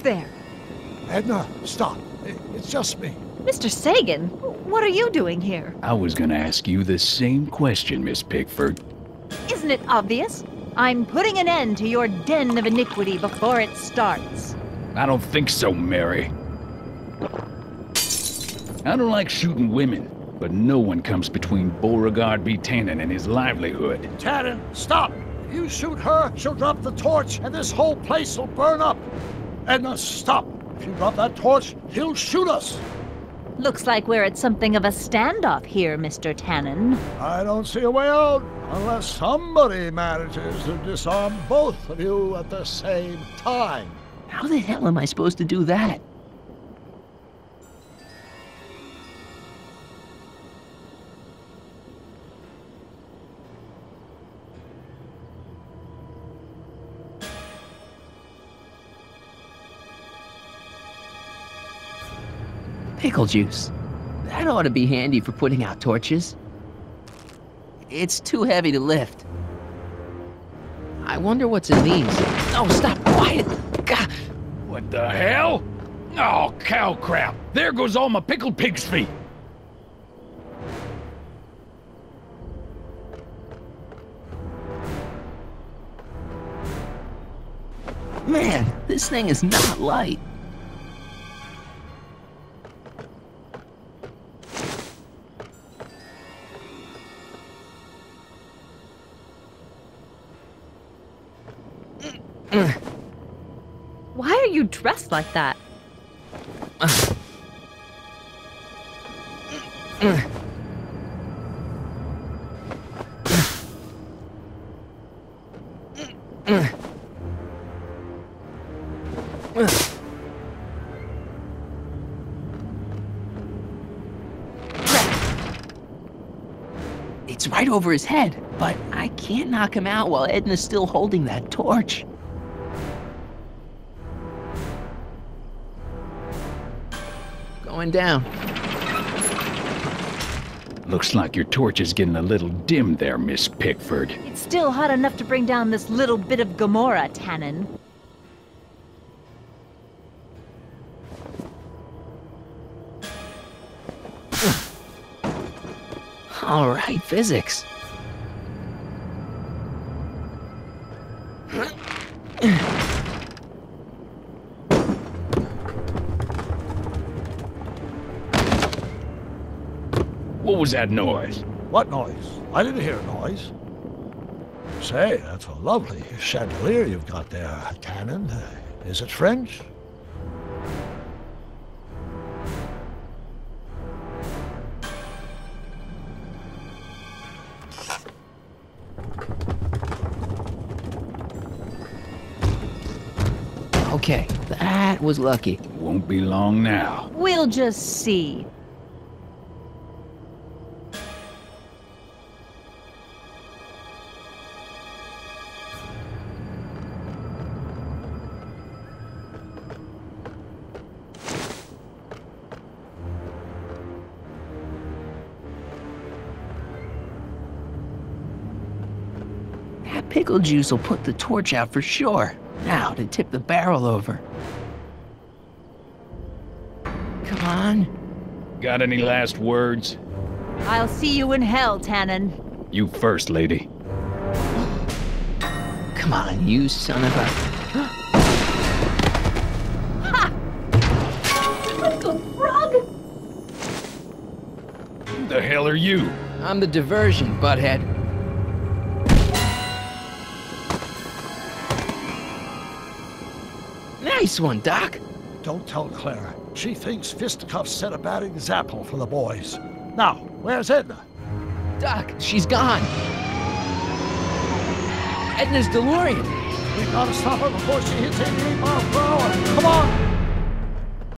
Who's there? Edna, stop. It's just me. Mr. Sagan? What are you doing here? I was gonna ask you the same question, Miss Pickford. Isn't it obvious? I'm putting an end to your den of iniquity before it starts. I don't think so, Mary. I don't like shooting women, but no one comes between Beauregard B. Tannen and his livelihood. Tannen, stop! If you shoot her, she'll drop the torch, and this whole place will burn up. Edna, stop! If you drop that torch, he'll shoot us. Looks like we're at something of a standoff here, Mr. Tannen. I don't see a way out unless somebody manages to disarm both of you at the same time. How the hell am I supposed to do that? Pickle juice. That ought to be handy for putting out torches. It's too heavy to lift. I wonder what's in these. Oh, stop quiet. God. What the hell? Oh, cow crap! There goes all my pickled pig's feet! Man, this thing is not light. Why are you dressed like that? It's right over his head, but I can't knock him out while Edna's still holding that torch. Going down. Looks like your torch is getting a little dim there, Miss Pickford. It's still hot enough to bring down this little bit of Gomorrah, Tannen. All right, physics. What was that noise? What noise? I didn't hear a noise. Say, that's a lovely chandelier you've got there, Tannen. Uh, Is it French? Okay, that was lucky. Won't be long now. We'll just see. Pickle juice will put the torch out for sure. Now to tip the barrel over. Come on. Got any last words? I'll see you in hell, Tannen. You first, lady. Come on, you son of a. Who the hell are you? I'm the diversion, butthead. Nice one, Doc. Don't tell Clara. She thinks fisticuffs set a bad example for the boys. Now, where's Edna? Doc, she's gone. Edna's DeLorean. We've got to stop her before she hits 88 miles per hour. Come on!